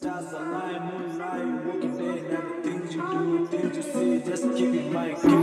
Stars align, moonlight, walking in. and the things you do, things you see, just keep in mind.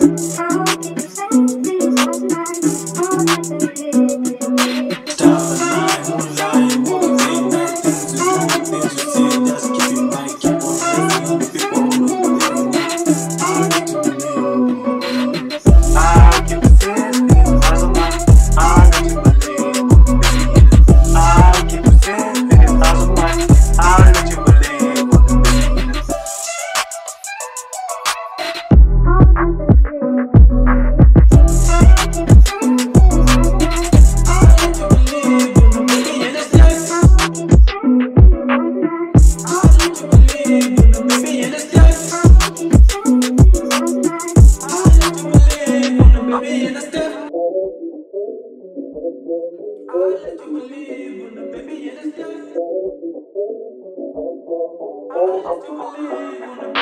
Yes. I have to believe